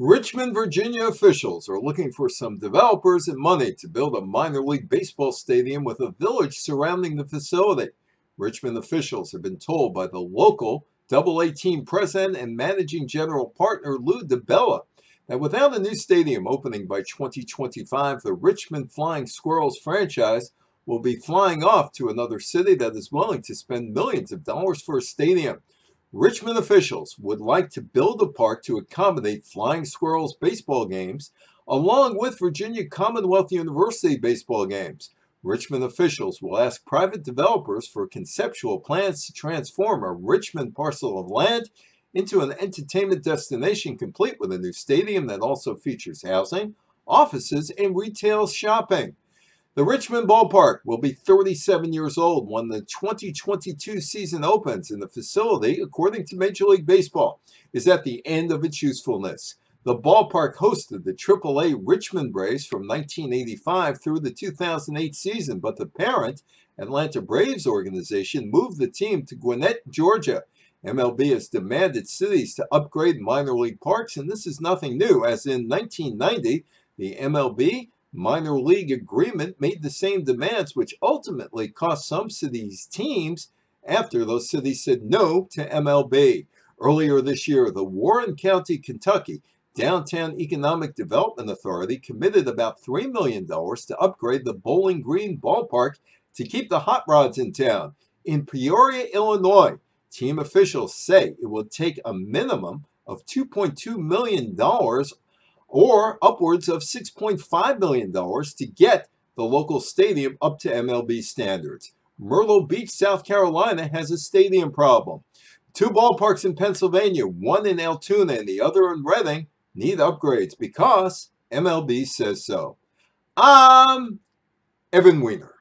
Richmond, Virginia officials are looking for some developers and money to build a minor league baseball stadium with a village surrounding the facility. Richmond officials have been told by the local AA team president and managing general partner Lou DiBella that without a new stadium opening by 2025, the Richmond Flying Squirrels franchise will be flying off to another city that is willing to spend millions of dollars for a stadium. Richmond officials would like to build a park to accommodate Flying Squirrels baseball games, along with Virginia Commonwealth University baseball games. Richmond officials will ask private developers for conceptual plans to transform a Richmond parcel of land into an entertainment destination complete with a new stadium that also features housing, offices, and retail shopping. The Richmond Ballpark will be 37 years old when the 2022 season opens, and the facility, according to Major League Baseball, is at the end of its usefulness. The ballpark hosted the AAA Richmond Braves from 1985 through the 2008 season, but the parent, Atlanta Braves organization, moved the team to Gwinnett, Georgia. MLB has demanded cities to upgrade minor league parks, and this is nothing new, as in 1990, the MLB minor league agreement made the same demands, which ultimately cost some cities teams after those cities said no to MLB. Earlier this year, the Warren County, Kentucky Downtown Economic Development Authority committed about $3 million to upgrade the Bowling Green ballpark to keep the hot rods in town. In Peoria, Illinois, team officials say it will take a minimum of $2.2 million or upwards of $6.5 million to get the local stadium up to MLB standards. Myrtle Beach, South Carolina has a stadium problem. Two ballparks in Pennsylvania, one in Altoona and the other in Reading, need upgrades because MLB says so. I'm Evan Weiner.